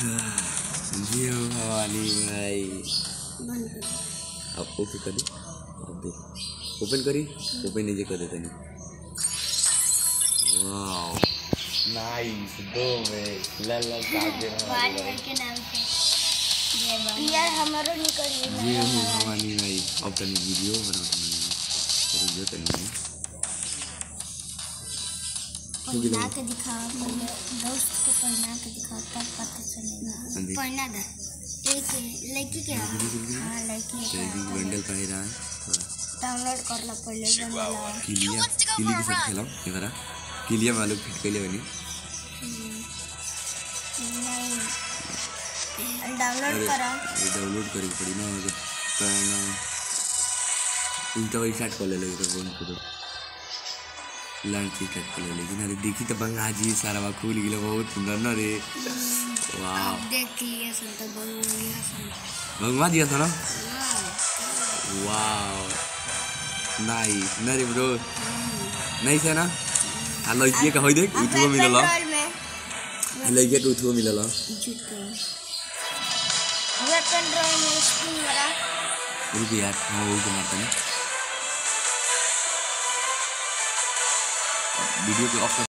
जियो भवानी भाई। कर ओके कर। अब देख ओपन करी? ओपन नीचे कर देते नहीं वाओ नाइस दो में। ला ला काट दे वाली भाई। के नाम से। यार हमारो निकल ये हूँ। भवानी भाई। अब तनी वीडियो बनाते हैं। वीडियो तनी पहना के पहले दोस्त को पहना के दिखाओ तब हाँ जी। पहना दे एक लड़की के हाँ लड़की बंडल पहन रहा है? डाउनलोड कर लो पहले किलिया किली के साथ खेला ये वाला। किलिया मालूम फिट के लिए बनी नहीं। डाउनलोड करो। डाउनलोड करके पड़ी ना उल्टा वही स्टार्ट कर ले लगे तो बंद करो लंच स्टार्ट कर ले लेकिन अरे देखी तो बंगा जी सारा बा खुल गया बहुत सुंदर ना रे। वाह। देख लिए सुन तो बंगलिया सुन मंगवा दिया था ना? वाह। नाइस। ना रे ब्रो। नाइस है ना? आ लड़किए का होई देख उठुओ मिलला। में। लड़किए के उठुओ मिलला। वेपन ड्रॉइंग में स्पिन करा रुक यार हाँ वो मारता ना। वीडियो को ऑफ़